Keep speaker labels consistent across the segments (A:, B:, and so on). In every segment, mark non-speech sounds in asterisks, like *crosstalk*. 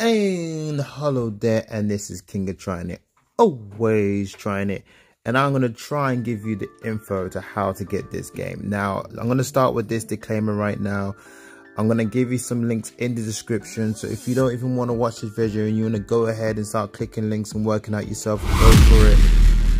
A: And hello there, and this is King of Trying It, always trying it. And I'm going to try and give you the info to how to get this game. Now, I'm going to start with this disclaimer right now. I'm going to give you some links in the description. So if you don't even want to watch this video and you want to go ahead and start clicking links and working out yourself, go for it.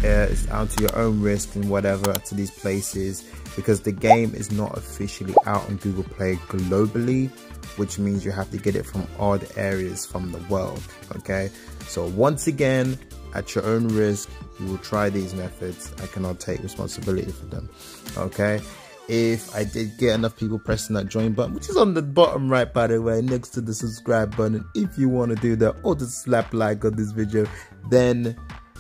A: Uh, it's down to your own risk and whatever to these places because the game is not officially out on Google Play globally which means you have to get it from odd areas from the world. Okay, so once again, at your own risk, you will try these methods. I cannot take responsibility for them. Okay, if I did get enough people pressing that join button, which is on the bottom right, by the way, next to the subscribe button, if you want to do that or just slap like on this video, then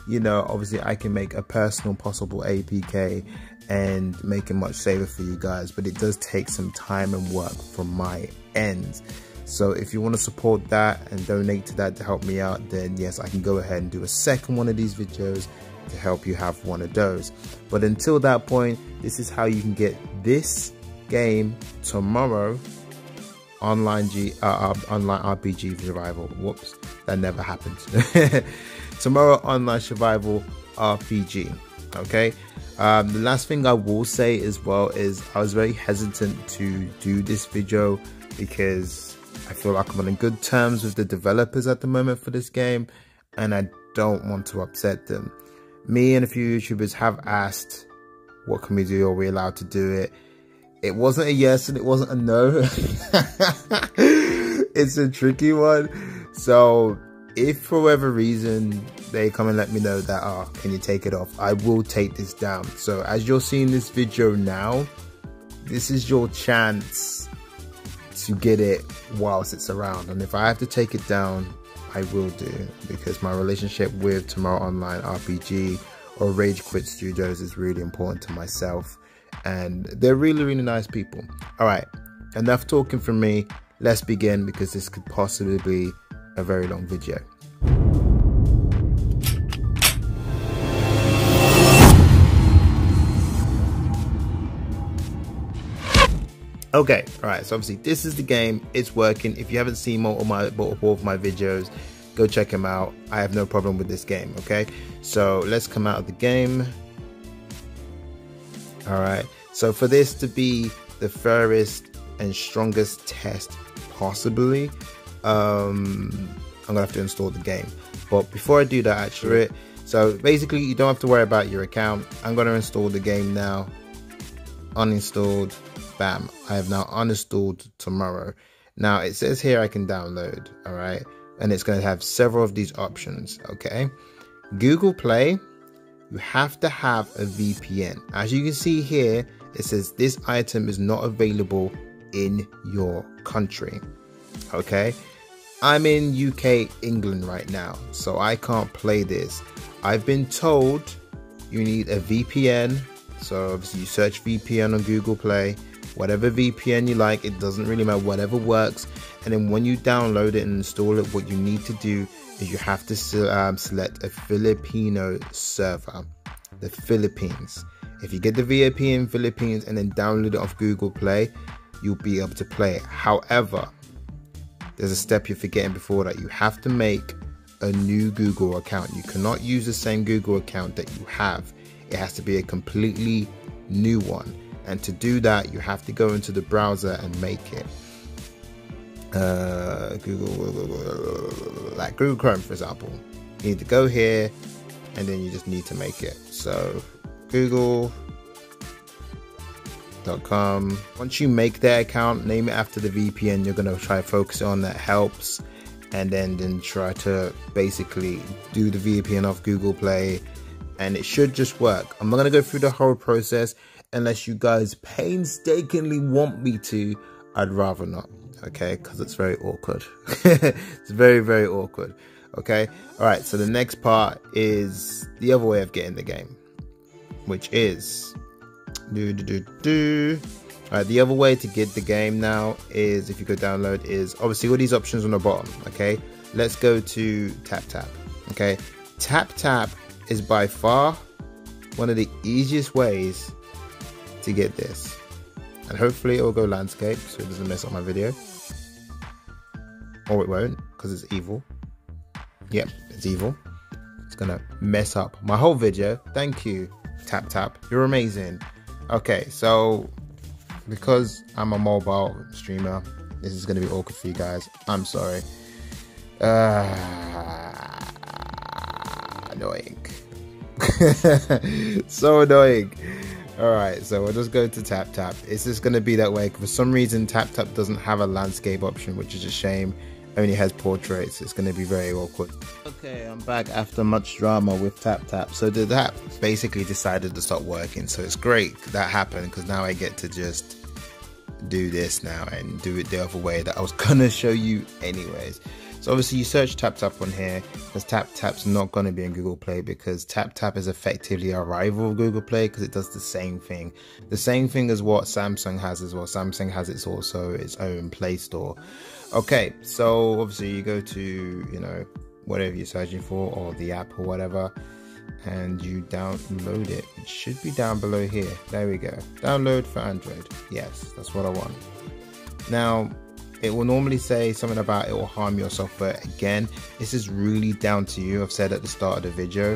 A: you know, obviously I can make a personal possible APK and make it much safer for you guys, but it does take some time and work from my end. So if you want to support that and donate to that to help me out, then yes, I can go ahead and do a second one of these videos to help you have one of those. But until that point, this is how you can get this game tomorrow online G uh, uh, online RPG survival. Whoops, that never happened. *laughs* tomorrow online survival RPG. Okay. Um, the last thing I will say as well is I was very hesitant to do this video because I feel like I'm on good terms with the developers at the moment for this game and I don't want to upset them. Me and a few YouTubers have asked, what can we do? Are we allowed to do it? It wasn't a yes and it wasn't a no. *laughs* it's a tricky one. So if for whatever reason they come and let me know that, oh, can you take it off? I will take this down. So as you're seeing this video now, this is your chance to get it whilst it's around. And if I have to take it down, I will do because my relationship with Tomorrow Online RPG or Rage Quit Studios is really important to myself. And they're really, really nice people. All right, enough talking from me. Let's begin because this could possibly be a very long video. Okay, alright, so obviously this is the game, it's working. If you haven't seen more of my multiple of my videos, go check them out. I have no problem with this game, okay? So let's come out of the game. Alright, so for this to be the fairest and strongest test possibly, um, I'm gonna have to install the game. But before I do that, actually, so basically you don't have to worry about your account. I'm gonna install the game now. Uninstalled bam, I have now uninstalled tomorrow. Now it says here I can download, all right, and it's going to have several of these options, okay. Google Play, you have to have a VPN. As you can see here, it says this item is not available in your country, okay. I'm in UK, England right now, so I can't play this. I've been told you need a VPN, so obviously you search VPN on Google Play whatever VPN you like, it doesn't really matter, whatever works. And then when you download it and install it, what you need to do is you have to um, select a Filipino server, the Philippines. If you get the VPN Philippines and then download it off Google Play, you'll be able to play it. However, there's a step you're forgetting before that. You have to make a new Google account. You cannot use the same Google account that you have. It has to be a completely new one and to do that you have to go into the browser and make it uh, Google like Google Chrome for example you need to go here and then you just need to make it so once you make that account name it after the VPN you're going to try focus on that helps and then then try to basically do the VPN off Google Play and it should just work I'm not going to go through the whole process unless you guys painstakingly want me to, I'd rather not. Okay, because it's very awkward. *laughs* it's very, very awkward. Okay, all right. So the next part is the other way of getting the game, which is do do do do. All right, the other way to get the game now is if you go download is obviously all these options on the bottom. Okay, let's go to Tap Tap. Okay, Tap Tap is by far one of the easiest ways to get this. And hopefully it will go landscape so it doesn't mess up my video. or it won't because it's evil. Yep, it's evil. It's gonna mess up my whole video. Thank you, Tap Tap. You're amazing. Okay, so because I'm a mobile streamer, this is gonna be awkward for you guys. I'm sorry. Uh, annoying. *laughs* so annoying. All right, so we'll just go to Tap Tap. It's just to be that way. For some reason, Tap Tap doesn't have a landscape option, which is a shame. Only has portraits. It's going to be very awkward. Okay, I'm back after much drama with Tap Tap. So the that basically decided to stop working. So it's great that happened because now I get to just do this now and do it the other way that I was *laughs* gonna show you anyways. So obviously you search Tap Tap on here because Tap Tap's not going to be in Google Play because Tap Tap is effectively a rival of Google Play because it does the same thing. The same thing as what Samsung has as well. Samsung has its also its own Play Store. Okay, so obviously you go to, you know, whatever you're searching for or the app or whatever and you download it. It should be down below here. There we go. Download for Android. Yes, that's what I want. Now, it will normally say something about it will harm your software again this is really down to you i've said at the start of the video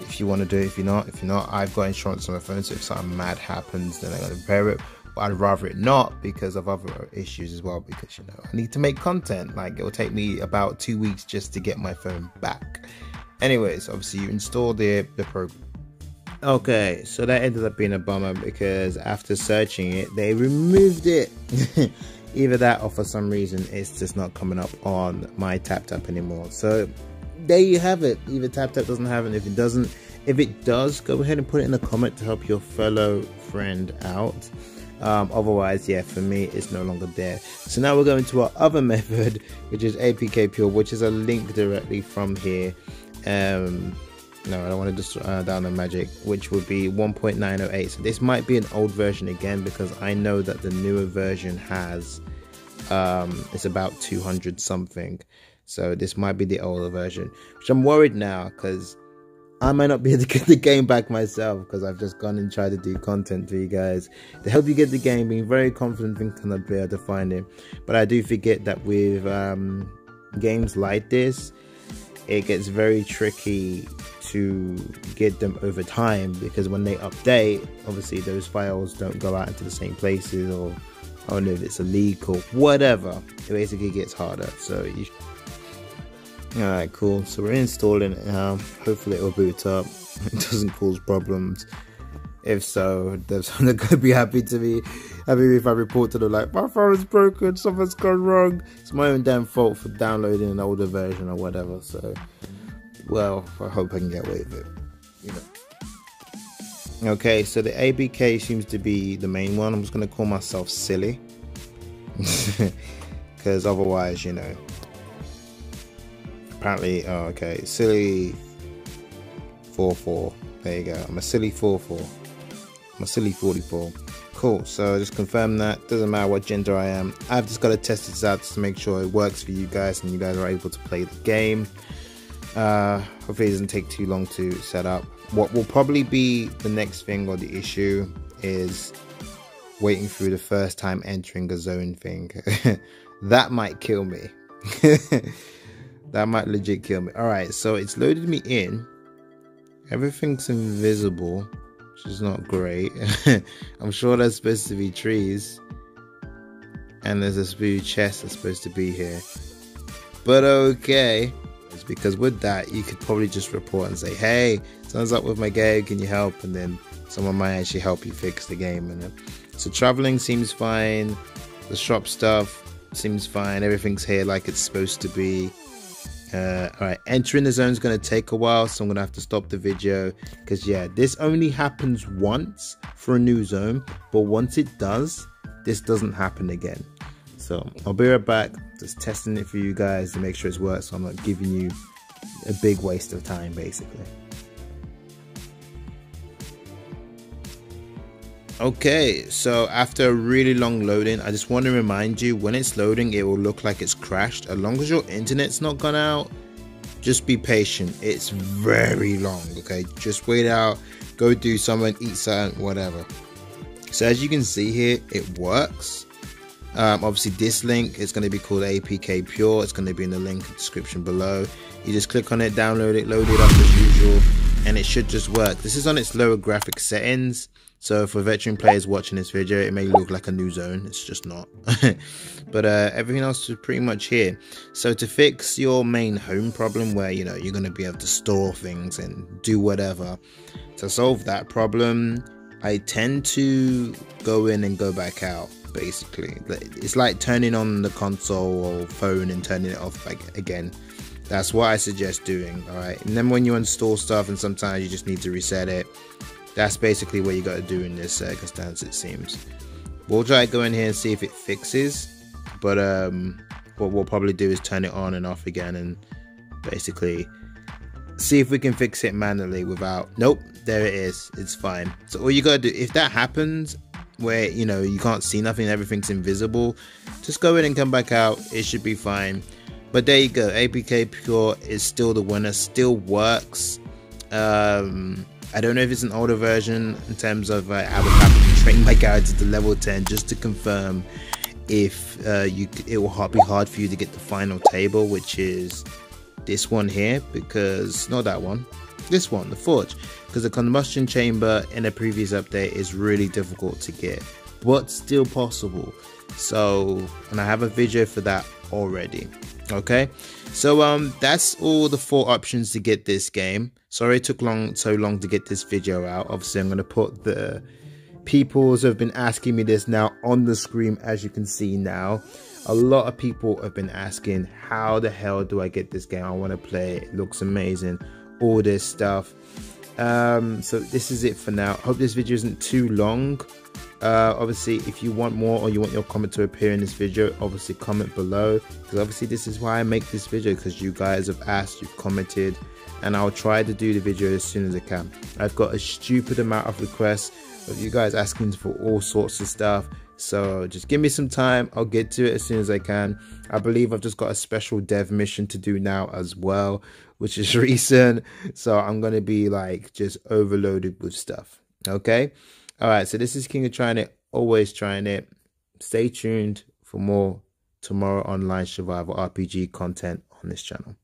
A: if you want to do it if you're not if you're not i've got insurance on my phone so if something mad happens then i'm going to repair it but i'd rather it not because of other issues as well because you know i need to make content. Like it will take me about two weeks just to get my phone back. Anyways obviously you install the the program. Okay so that ended up being a bummer because after searching it they removed it. *laughs* Either that or for some reason it's just not coming up on my tap tap anymore. So there you have it. Either tap tap doesn't have it if it doesn't if it does go ahead and put it in a comment to help your fellow friend out um, otherwise yeah for me it's no longer there. So now we're going to our other *laughs* method which is apk pure which is a link directly from here. Um, no I don't want to just uh, download magic which would be 1.908 so this might be an old version again because I know that the newer version has um, it's about 200 something. So this might be the older version which I'm worried now because I might not be *laughs* able to get the game back myself because I've just gone and tried to do content for you guys to help you get the game being very confident thinking I'd be able to find it but I do forget that with um, games like this it gets very tricky to get them over time because when they update, obviously those files don't go out into the same places or I don't know if it's a leak or whatever. It basically gets harder. So you Alright, cool. So we're installing it now. Hopefully it will boot up. *laughs* It doesn't cause problems. If so, they're *laughs* gonna be happy to be happy if I report to them like my phone is broken, something's gone wrong. It's my own damn fault for downloading an older version or whatever. So, well, I hope I can get away with it. You know. Okay, so the APK seems to be the main one. I'm just gonna call myself silly *laughs* because otherwise, you know. Apparently, oh, okay, silly four four. There you go. I'm a silly four four. I'm a silly 44 cool. So just confirm that. Doesn't matter what gender i am. I've just got to test this out to make sure it works for you guys and you guys are able to play the game. Uh hopefully it doesn't take too long to set up. What will probably be the next thing or the issue is waiting through the first time entering a zone thing. *laughs* That might kill me *laughs* that might legit kill me all right so it's loaded me in everything's invisible which is not great. *laughs* I'm sure there's supposed to be trees. And there's a few chests that's supposed to be here. But okay. It's because with that, you could probably just report and say, hey, something's up with my game, can you help? And then someone might actually help you fix the game. And uh, so traveling seems fine. The shop stuff seems fine. Everything's here like it's supposed to be. Uh, all right, entering the zone is going to take a while, so I'm going to have to stop the video because, yeah, this only happens once for a new zone, but once it does, this doesn't happen again. So I'll be right back, just testing it for you guys to make sure it works. So I'm not giving you a big waste of time, basically. Okay, so after a really long loading, I just want to remind you when it's loading, it will look like it's crashed. As long as your internet's not gone out, just be patient. It's very long, okay? Just wait out, go do something, eat something, whatever. So as you can see here, it works. Um, obviously, this link is going to be called APK Pure. It's going to be in the link description below. You just click on it, download it, load it up as usual, and it should just work. This is on its lower graphic settings. So for veteran players watching this video, it may look like a new zone. It's just not. *laughs* but uh, everything else is pretty much here. So to fix your main home problem where, you know, you're going to be able to store things and do whatever. To solve that problem, I tend to go in and go back out basically. It's like turning on the console or phone and turning it off again. That's what I suggest doing, alright? And then when you install stuff and sometimes you just need to reset it, that's basically what you got to do in this circumstance, it seems. We'll try to go in here and see if it fixes, but um, what we'll probably do is turn it on and off again and basically see if we can fix it manually without nope there it is it's fine. So all you gotta do if that happens where you know you can't see nothing everything's invisible just go in and come back out it should be fine. But there you go apk pure is still the winner still works. Um i don't know if it's an older version in terms of uh, i would have to train my character to level 10 just to confirm if uh, you it will be hard for you to get the final table which is this one here because not that one this one the forge because the combustion chamber in a previous update is really difficult to get but still possible. So and i have a video for that already. Okay? So um that's all the four options to get this game. Sorry it took long so long to get this video out. Obviously i'm to put the peoples have been asking me this now on the screen as you can see now. A lot of people have been asking how the hell do i get this game? I want to play it. it looks amazing. All this stuff. Um, so this is it for now. Hope this video isn't too long uh, obviously if you want more or you want your comment to appear in this video obviously comment below because obviously this is why i make this video because you guys have asked you've commented and i'll try to do the video as soon as i can i've got a stupid amount of requests of you guys asking for all sorts of stuff so just give me some time. I'll get to it as soon as I can. I believe I've just got a special dev mission to do now as well, which is *laughs* recent. So I'm to be like just overloaded with stuff. Okay. All right, so this is King of Trying It, always trying it. Stay tuned for more tomorrow online survival RPG content on this channel.